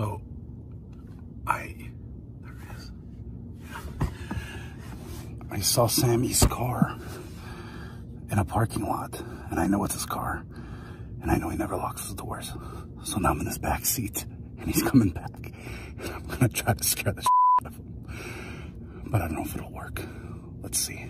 So, I, there it is. I saw Sami's car in a parking lot, and I know it's his car, and I know he never locks his doors. So now I'm in his back seat, and he's coming back, I'm gonna try to scare the shit out of him. But I don't know if it'll work. Let's see.